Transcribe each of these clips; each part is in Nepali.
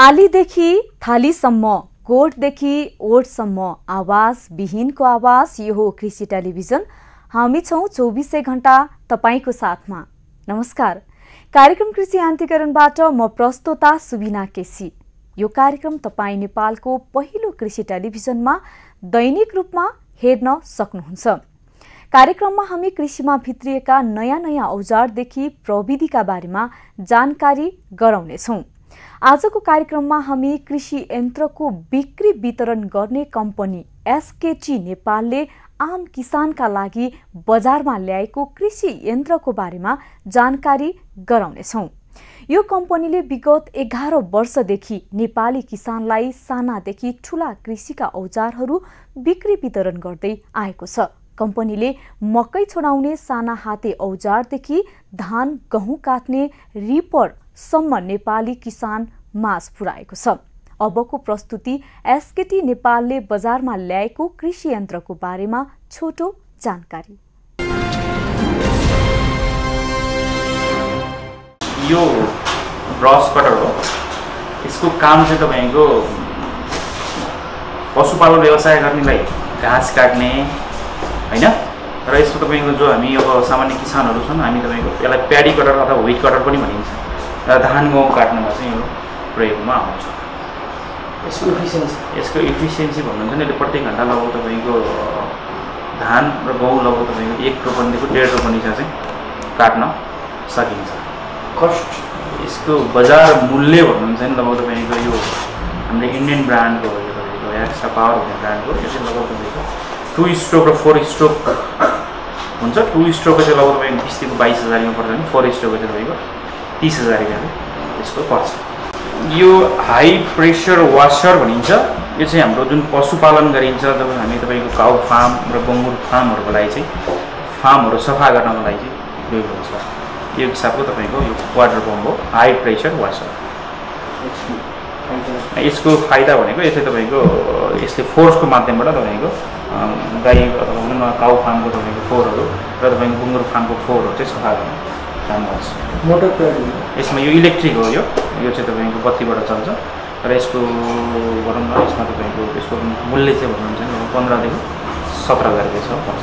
आलीदेखि थालीसम्म गोठदेखि ओठसम्म आवाज विहीनको आवाज यो हो कृषि टेलिभिजन। हामी छौँ चौबिसै घन्टा तपाईँको साथमा। नमस्कार। कार्यक्रम कृषि यान्त्रिकरणबाट म प्रस्तोता सुबिना केसी। यो कार्यक्रम तपाईँ नेपालको पहिलो कृषि टेलिभिजनमा दैनिक रूपमा हेर्न सक्नुहुन्छ। कार्यक्रममा हामी कृषिमा भित्रिएका नयाँ नयाँ औजारदेखि प्रविधिका बारेमा जानकारी गराउनेछौँ। आजको कार्यक्रममा हामी कृषि यन्त्रको बिक्री वितरण गर्ने कम्पनी एसकेटी नेपालले आम किसानका लागि बजारमा ल्याएको कृषि यन्त्रको बारेमा जानकारी गराउनेछौँ। यो कम्पनीले विगत एघार वर्षदेखि नेपाली किसानलाई सानादेखि ठूला कृषिका औजारहरू बिक्री वितरण गर्दै आएको छ। कम्पनीले मकै छोडाउने साना हाते औजारदेखि धान गहुँ काट्ने रिपर सम्म नेपाली किसान माझ पुर्याएको छ। अबको प्रस्तुति एसकेटी नेपालले बजारमा ल्याएको कृषि यन्त्रको बारेमा छोटो जानकारी। यो ब्रस कटर हो। यसको काम चाहिँ तपाईँको पशुपालन व्यवसाय गर्नेलाई घाँस काट्ने होइन? र यसको तपाईँको जो हामी अब सामान्य किसानहरू छन् हामी तपाईँको यसलाई प्याडी कटर अथवा व्हिट कटर पनि भनिन्छ। र धान गहुँ काट्नुमा चाहिँ यो प्रयोगमा आउँछ। यसको इफिसियन्सी यसको इफिसियन्सी भन्नुहुन्छ नि यसले प्रत्येक घन्टा लगभग तपाईँको धान र गहुँ लगभग तपाईँको एक रोपनीदेखि डेढ रोपनीका चाहिँ काट्न सकिन्छ। कस्ट यसको बजार मूल्य भन्नुहुन्छ नि लगभग तपाईँको यो हामीले इन्डियन ब्रान्डको हो यो तपाईँको एक्स्ट्रा पावर भन्ने ब्रान्डको यो चाहिँ लगभग तपाईँको टु स्ट्रोक र फोर स्ट्रोक हुन्छ। टु स्ट्रोकको चाहिँ लगभग तपाईँको बिसदेखि बाइस हजारमा पर्छ भने फोर स्ट्रोकको चाहिँ तपाईँको तिस हजार रुपियाँ। यसको पर्छ यो हाई प्रेसर वासर भनिन्छ यो चाहिँ हाम्रो जुन पशुपालन गरिन्छ जब हामी तपाईँको काउ फार्म र बङ्गुर फार्महरूको लागि चाहिँ फार्महरू सफा गर्नको लागि चाहिँ प्रयोग हुन्छ। यो हिसाबको तपाईँको यो वाटर पम्प हो हाई प्रेसर वासर यसको फाइदा भनेको यसले तपाईँको यसले फोर्सको माध्यमबाट तपाईँको गाई अथवा काउ फार्मको तपाईँको फोहोरहरू र तपाईँको गुङ्गुर फार्मको फोहोरहरू चाहिँ सफा गर्ने काम गर्छ मोटर यसमा यो इलेक्ट्रिक हो यो। यो चाहिँ तपाईँको बत्तीबाट चल्छ। र यसको भनौँ न यसमा तपाईँको यसको मूल्य चाहिँ भन्नुहुन्छ नि पन्ध्रदेखि सत्र हजार छ पर्छ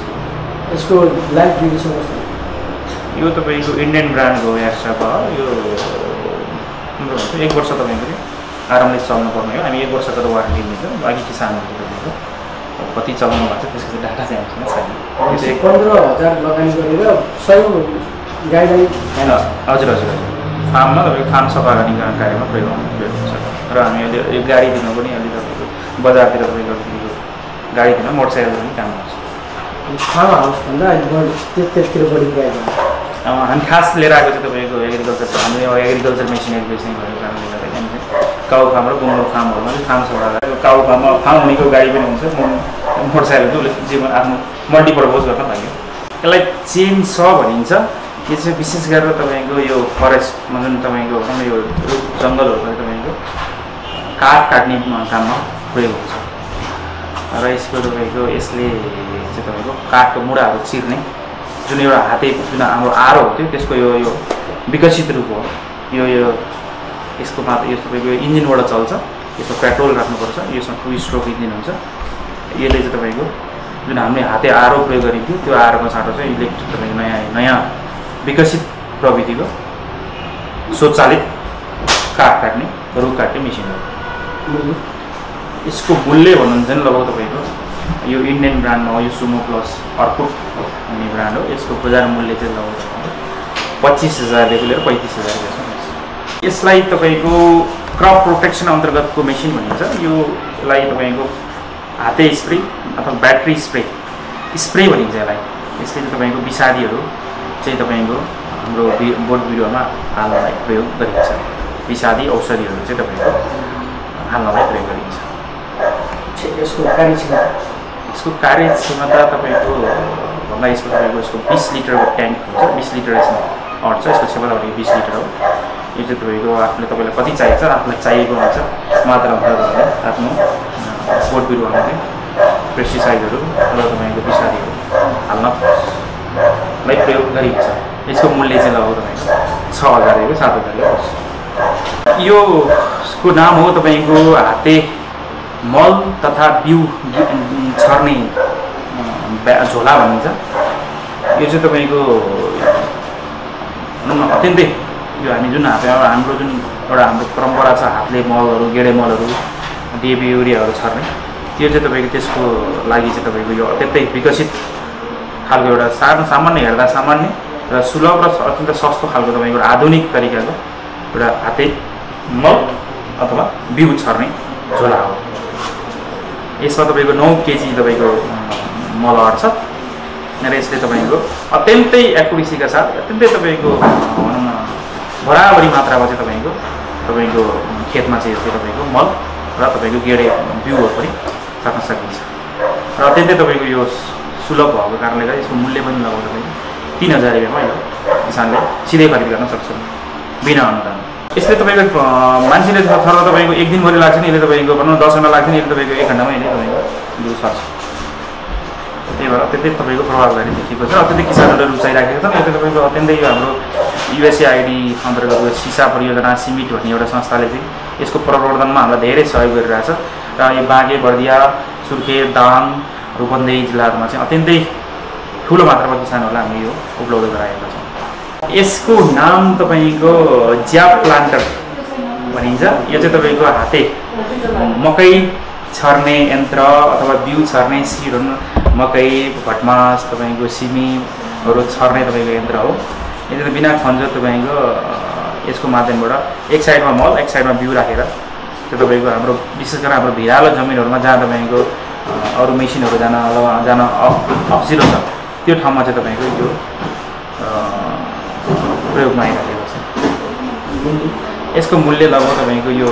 यसको लाइफ ड्युरेसन कस्तो? यो तपाईँको इन्डियन ब्रान्डको एक्स्ट्रा भयो। यो एक वर्ष तपाईँको चाहिँ आरामले चल्नु पर्ने हो। हामी एक वर्षको त वारेन्टी दिन्छौँ बाँकी किसानहरूको तपाईँको? कति चलाउनु भएको छ त्यसको चाहिँ डाटा चाहिँ हामीसँग छैन। पन्ध्र हजार लगानी गरेर सय गाईलाई हजुर हजुर हजुर. फार्ममा तपाईँको फार्म सफा गर्ने कार्यमा प्रयोग प्रयोग हुन्छ। र हामी अहिले यो गाडी दिनु पनि अहिले तपाईँको बजारतिर तपाईँको तपाईँको गाडी दिन मोटरसाइकल पनि काम गर्छ फार्म हाउसभन्दा अहिले बढी त्यसतिर गाई हामी खास लिएर आएको चाहिँ तपाईँको एग्रिकल्चर हाम्रो अब एग्रिकल्चर मेसिनरी बेच्ने भएको कारणले गर्दाखेरि हामी काउ फार्म र गुङ्गुर फार्महरूमा चाहिँ फार्म सफा गरेर काउ फार्ममा फार्म हुनेको गाडी पनि हुन्छ मोटरसाइकल चाहिँ उसले जीवन आफ्नो मल्टिपर्पज गर्न लाग्यो। यसलाई चेन छ भनिन्छ। यो चाहिँ विशेष गरेर तपाईँको यो फरेस्टमा जुन तपाईँको यो रुख जङ्गलहरूमा तपाईँको काठ काट्ने काममा प्रयोग हुन्छ। र यसको तपाईँको यसले चाहिँ तपाईँको काठको मुढाहरू चिर्ने जुन एउटा हाते जुन हाम्रो आरो हो त्यो त्यसको यो यो विकसित रूप हो। यो यो यसको मात्र यो तपाईँको इन्जिनबाट चल्छ। यसमा पेट्रोल राख्नुपर्छ। यसमा टु स्ट्रोक इन्जिन हुन्छ। यसले चाहिँ तपाईँको जुन हामीले हाते आरो प्रयोग गरिन्थ्यो त्यो आरोको साटो चाहिँ इलेक्ट्रिक तपाईँको नयाँ नयाँ विकसित प्रविधिको स्वचालित काठ काट्ने रुख काट्ने मेसिन हो। यसको मूल्य भन्नुहुन्छ भने लगभग तपाईँको यो इन्डियन ब्रान्डमा हो यो सुमो प्लस अर्को भन्ने ब्रान्ड हो। यसको बजार मूल्य चाहिँ लगभग पच्चिस हजारदेखि लिएर पैँतिस हजार। यसलाई तपाईँको क्रप प्रोटेक्सन अन्तर्गतको मेसिन भनिन्छ। यो यसलाई तपाईँको हाते स्प्रे अथवा ब्याट्री स्प्रे स्प्रे भनिन्छ यसलाई। यसले तपाईँको विषादीहरू चाहिँ तपाईँको हाम्रो बि बोट बिरुवामा हाल्नलाई प्रयोग गरिन्छ। विषादी औषधिहरू चाहिँ तपाईँको हाल्नलाई प्रयोग गरिन्छ। यसको कार्यक्षमता यसको कार्यक्षमता तपाईँको भन्दा यसको तपाईँको यसको बिस लिटरको ट्याङ्क हुन्छ। बिस लिटर यसमा अट्छ यसको क्षमता भनेको बिस लिटर हो। यो चाहिँ तपाईँको आफूले तपाईँलाई कति चाहिएको छ आफूलाई चाहिएको हुन्छ मात्रामा तपाईँले आफ्नो बोट बिरुवामा चाहिँ पेस्टिसाइडहरू र तपाईँको विषादीहरू हाल्नलाई प्रयोग गरिन्छ मूल्य चाहिँ तपाईँको छ हजारदेखि सात हजारको पर्छ यो यसको नाम हो तपाईँको हाते मल तथा बिउ छर्ने झोला भनिन्छ। यो चाहिँ तपाईँको भनौँ न अत्यन्तै यो हामी जुन हात हाम्रो जुन एउटा हाम्रो परम्परा छ हातले मलहरू गेडे मलहरू डिएपी युरियाहरू छर्ने। त्यो चाहिँ तपाईँको त्यसको लागि चाहिँ तपाईँको यो अत्यन्तै विकसित खालको एउटा सानो सामान्य हेर्दा सामान्य र सुलभ र अत्यन्त सस्तो खालको तपाईँको आधुनिक तरिकाको एउटा हाते मल अथवा बिउ छर्ने झोला हो। यसमा तपाईँको नौ केजी तपाईँको मल अट्छ र यसले तपाईँको अत्यन्तै एकुरेसीका साथ अत्यन्तै तपाईँको भनौँ न बराबरी मात्रामा चाहिँ तपाईँको तपाईँको खेतमा चाहिँ यसले तपाईँको मल र तपाईँको गेडे बिउहरू पनि साट्न सकिन्छ। र अत्यन्तै तपाईँको यो सुलभ भएको कारणले गर्दा यसको मूल्य पनि लगभग तपाईँको तिन हजार रुपियाँमा यो किसानले सिधै खरिद गर्न सक्छ बिना अनुदान यसले तपाईँको मान्छेले थर तपाईँको एक दिनभरि लाग्छ नि यसले तपाईँको भनौँ न दस घन्टा लाग्छ नि यसले तपाईँको एक घन्टामा यसले तपाईँको बिउ सर्छ त्यही भएर अत्यन्तै तपाईँको प्रभावकारी देखिएको छ अत्यन्तै किसानहरूले रुचाइराखेको छ यसले तपाईँको अत्यन्तै यो हाम्रो युएसएआइडी अन्तर्गत सिसा परियोजना सिमिट भन्ने एउटा संस्थाले चाहिँ यसको प्रवर्धनमा हामीलाई धेरै सहयोग गरिरहेछ र यो बाँके बर्दिया सुर्खेत दाङ रूपन्देही जिल्लाहरूमा चाहिँ अत्यन्तै ठुलो मात्रामा किसानहरूलाई हामीले यो उपलब्ध गराएका छौँ। यसको नाम तपाईँको ज्याप प्लान्टर भनिन्छ। यो चाहिँ तपाईँको हाते मकै छर्ने यन्त्र अथवा बिउ छर्ने सिडहरू मकै भटमास तपाईँको सिमीहरू छर्ने तपाईँको यन्त्र हो। यो चाहिँ बिना खन्जो तपाईँको यसको माध्यमबाट एक साइडमा मल एक साइडमा बिउ राखेर त्यो तपाईँको हाम्रो विशेष गरेर हाम्रो भिरालो जमिनहरूमा जहाँ तपाईँको अरू मेसिनहरू जान जान अप्सिलो छ। त्यो ठाउँमा चाहिँ तपाईँको यो प्रयोगमा आइरहेको छ। यसको मूल्य लगभग तपाईँको यो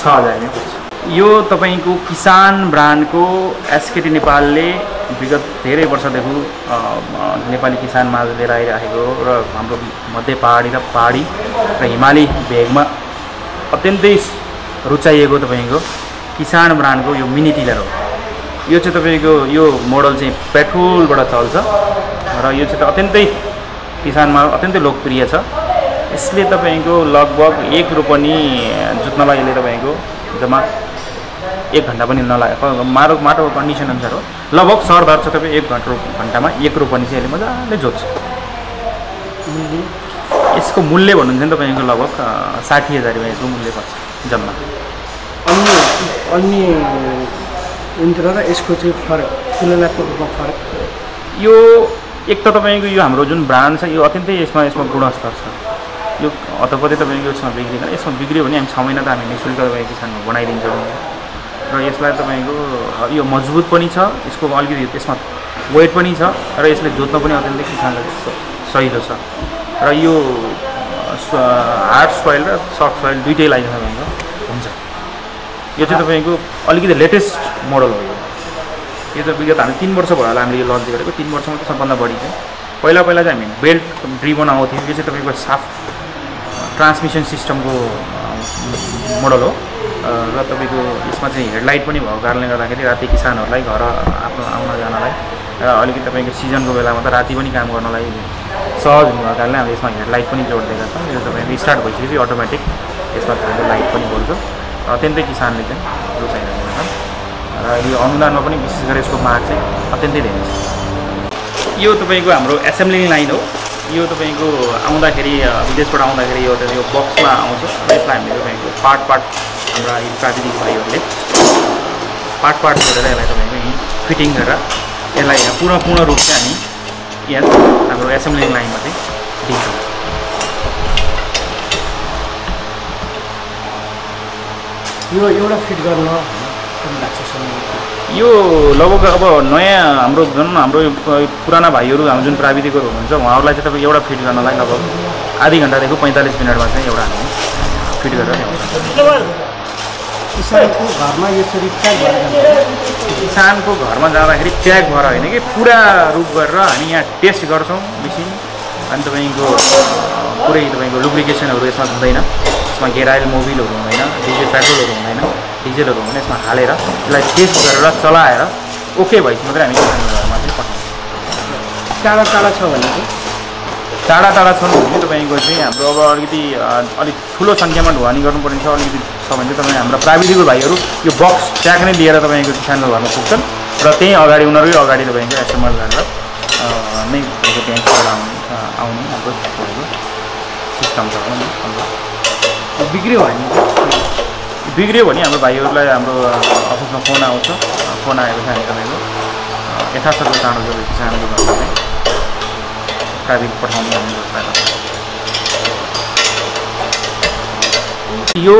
छ हजार रुपियाँ पर्छ। यो तपाईँको किसान ब्रान्डको एसकेटी नेपालले विगत धेरै वर्षदेखि नेपाली किसान माझ लिएर आइरहेको र हाम्रो मध्य पहाडी र पहाडी र हिमाली भेगमा अत्यन्तै रुचाइएको तपाईँको किसान ब्रान्डको यो मिनी टिलर हो। यो चाहिँ तपाईँको यो मोडल चाहिँ पेट्रोलबाट चल्छ र यो चाहिँ त अत्यन्तै किसानमा अत्यन्तै लोकप्रिय छ। यसले तपाईँको लगभग एक रोपनी जुत्नलाई यसले तपाईँको जम्मा एक घन्टा पनि नलागे माटो माटोको कन्डिसन अनुसार हो। लगभग सरदर छ तपाईँ एक घन्टा घन्टामा एक रोपनी चाहिँ यसले मजाले जोत्छ। यसको मूल्य भन्नुहुन्छ भने तपाईँको लगभग साठी हजार रुपियाँ यसको मूल्य पर्छ जम्मा। अन्य अन्य यन्त्र र यसको चाहिँ फरक तुलनात्मक रूपमा फरक। यो एक त तपाईँको यो हाम्रो जुन ब्रान्ड छ यो अत्यन्तै यसमा यसमा गुणस्तर छ। यो हतपति तपाईँको यसमा बिग्रिँदैन। यसमा बिग्रियो भने हामी छ महिना त हामी नि शुल्क तपाईँको किसानमा बनाइदिन्छौँ। र यसलाई तपाईँको यो मजबुत पनि छ यसको अलिकति यसमा वेट पनि छ र यसले जोत्न पनि अत्यन्तै किसानलाई सहिलो छ। र यो हार्ड सोइल र सफ्ट सोइल दुइटै लागि यो चाहिँ तपाईँको अलिकति लेटेस्ट मोडल हो यो। यो त विगत हामी तिन वर्ष भयो होला हामीले यो लन्च गरेको। तिन वर्षमा चाहिँ सबभन्दा बढी चाहिँ पहिला पहिला चाहिँ हामी बेल्ट ड्रिबन आउँथ्यौँ। यो चाहिँ तपाईँको साफ्ट ट्रान्समिसन सिस्टमको मोडल हो। र तपाईँको यसमा चाहिँ हेडलाइट पनि भएको कारणले गर्दाखेरि राति किसानहरूलाई घर आफ्नो आउन जानलाई र अलिकति तपाईँको सिजनको बेलामा त राति पनि काम गर्नलाई सहज हुनुको कारणले हामीले यसमा हेडलाइट पनि जोडिदिएका छौँ यो तपाईँको स्टार्ट भइसकेपछि अटोमेटिक यसमा तपाईँको लाइट पनि बोल्छ। अत्यन्तै किसानले चाहिँ रुचाइरहेका छन् र यो अनुदानमा पनि विशेष गरी यसको माग चाहिँ अत्यन्तै धेरै छ। यो तपाईँको हाम्रो एसेम्ब्लिङ लाइन हो। यो तपाईँको आउँदाखेरि विदेशबाट आउँदाखेरि यो यो बक्समा आउँछ। यसलाई हामीले तपाईँको पार्ट पार्ट हाम्रा यी प्राविधिक भाइहरूले पार्ट पार्ट गरेर यसलाई तपाईँको यहीँ फिटिङ गरेर यसलाई पूर्ण पूर्ण रूप चाहिँ हामी यहाँ हाम्रो एसेम्ब्लिङ लाइनमा चाहिँ दिन्छौँ। यो एउटा फिट गर्न लाग्छ यो लगभग अब नयाँ हाम्रो जुन हाम्रो पुराना भाइहरू हाम्रो जुन प्राविधिकहरू हुनुहुन्छ उहाँहरूलाई चाहिँ तपाईँ एउटा फिट गर्नलाई लगभग आधी घन्टादेखि पैँतालिस मिनटमा चाहिँ एउटा हामी फिट गरेर किसानको घरमा यसरी ट्याग भएर किसानको घरमा जाँदाखेरि ट्याग भएर होइन कि पुरा रूप गरेर हामी यहाँ टेस्ट गर्छौँ मेसिन। अनि तपाईँको पुरै तपाईँको लुब्रिकेसनहरू यसमा हुँदैन। यसमा गेराइल मोबिलहरू हुँदैन डिजेल पेट्रोलहरू हुँदैन डिजेलहरू हुँदैन यसमा हालेर यसलाई टेस्ट गरेर चलाएर ओके भएपछि मात्रै हामी घरमा चाहिँ पठाउँछौँ। टाढा टाढा छ भने चाहिँ? टाढा टाढा छन् भने तपाईँको चाहिँ हाम्रो अब अलिकति अलिक ठुलो सङ्ख्यामा ढुवानी गर्नुपर्ने छ अलिकति छ भने चाहिँ तपाईँ हाम्रा प्राविधिक भाइहरू यो बक्स ट्याग नै लिएर तपाईँको किसानको घरमा पुग्छन् र त्यहीँ अगाडि उनीहरूकै अगाडि तपाईँको एसएमएल गरेर नै त्यहाँ आउने आउने हाम्रो सिस्टम छ भनौँ न हाम्रो बिग्रियो भने बिग्रियो भने हाम्रो भाइहरूलाई हाम्रो अफिसमा फोन आउँछ। फोन आएको छ हामी तपाईँको यथाशक्दो चाँडो जब किसानको घरमा। चाहिँ प्राविधिक पठाउने हामी व्यवस्था गर्छौँ। यो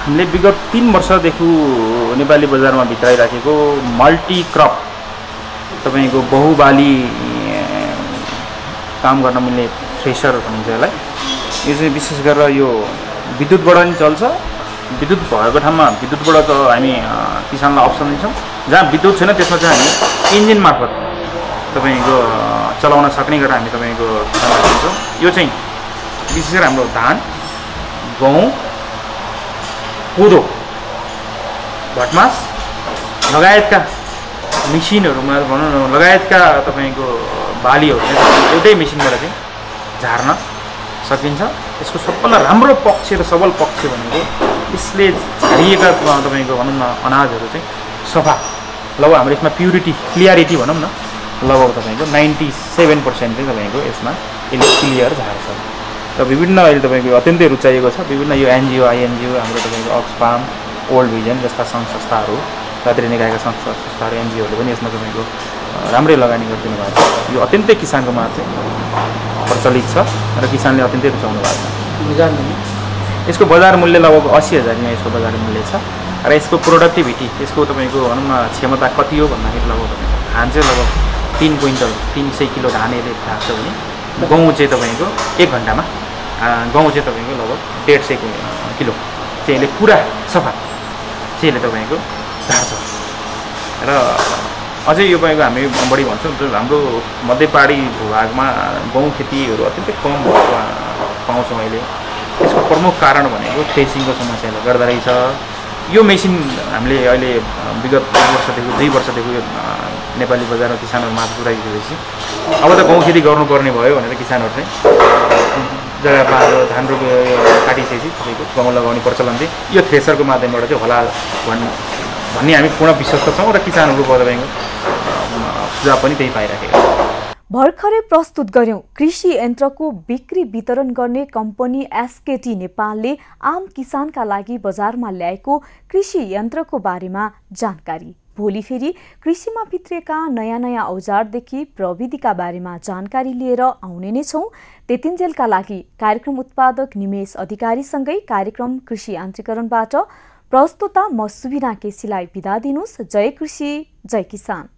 हामीले विगत तिन वर्षदेखि नेपाली बजारमा भित्राइराखेको मल्टिक्रप तपाईँको बहुबाली काम गर्न मिल्ने थ्रेसर भनिन्छ यसलाई। यो चाहिँ विशेष गरेर यो विद्युतबाट नि चल्छ। विद्युत भएको ठाउँमा विद्युतबाट त हामी किसानलाई अप्सन दिन्छौँ। जहाँ विद्युत छैन त्यसमा चाहिँ हामी इन्जिन मार्फत तपाईँको चलाउन सक्ने गरेर हामी तपाईँको किसानलाई दिन्छौँ। यो चाहिँ विशेष गरी हाम्रो धान गहुँ कोदो भटमास लगायतका मेसिनहरूमा भनौँ न लगायतका तपाईँको बालीहरू चाहिँ एउटै मेसिनबाट चाहिँ झार्न सकिन्छ। यसको सबभन्दा राम्रो पक्ष र सबल पक्ष भनेको यसले झारिएका अ, तपाईँको भनौँ न अनाजहरू चाहिँ सफा। लगभग हाम्रो यसमा प्युरिटी क्लियरिटी भनौँ न। लगभग तपाईँको नाइन्टी सेभेन पर्सेन्ट चाहिँ तपाईँको यसमा यसले क्लियर झार्छ। र विभिन्न अहिले तपाईँको अत्यन्तै रुचाइएको छ। विभिन्न यो एनजिओ आइएनजिओ हाम्रो तपाईँको अक्सफार्म ओल्ड भिजन जस्ता सङ्घ संस्थाहरू रात्रि निकायका सङ्घ संस्थाहरू एनजिओहरूले पनि यसमा तपाईँको राम्रै लगानी गरिदिनु भएको छ। यो अत्यन्तै किसानको चाहिँ प्रचलित छ र किसानले अत्यन्तै रुचाउनु भएको छ। यसको बजार मूल्य लगभग असी हजार यहाँ यसको बजार मूल्य छ र यसको प्रोडक्टिभिटी यसको तपाईँको भनौँ न क्षमता कति हो भन्दाखेरि लगभग धान चाहिँ लगभग तिन क्विन्टल तिन सय किलो धान यसले थाप्छ भने गहुँ चाहिँ तपाईँको एक घन्टामा गहुँ चाहिँ तपाईँको लगभग डेढ सय किलो। चाहिँ यसले पुरा सफा चाहिँ यसले तपाईँको झार्छ र अझै यो तपाईँको हामी बढी भन्छौँ हाम्रो मध्य पहाडी भूभागमा गहुँ खेतीहरू अत्यन्तै कम भएको पाउँछौँ अहिले। यसको प्रमुख कारण भनेको थ्रेसिङको समस्याले गर्दा रहेछ यो मेसिन हामीले अहिले विगत वर्षदेखि दुई वर्षदेखि यो, नेपाली बजारमा किसानहरू माझ पुऱ्याइसकेपछि अब त गाउँ खेती गर्नुपर्ने भयो भनेर किसानहरू चाहिँ जग्गा पाएर धान रोप काटिसकेपछि तपाईँको गहुँ लगाउने प्रचलन चाहिँ यो थ्रेसरको माध्यमबाट चाहिँ होला भन् भन्ने हामी पूर्ण विश्वस्त छौँ र तपाईँको अ, सुझाव पनि त्यही पाइराखेका छौँ भर्खरै प्रस्तुत गर्यौं कृषि यन्त्रको बिक्री वितरण गर्ने कम्पनी एसकेटी नेपालले आम किसानका लागि बजारमा ल्याएको कृषि यन्त्रको बारेमा जानकारी। भोलि फेरि कृषिमा भित्रिएका नयाँ नयाँ औजारदेखि प्रविधिका बारेमा जानकारी लिएर आउने नै छौँ। त्यतिन्जेलका लागि कार्यक्रम उत्पादक निमेश अधिकारीसँगै कार्यक्रम कृषि यान्त्रिकरणबाट प्रस्तुता म सुविना केसीलाई बिदा दिनुहोस्। जय कृषि जय किसान।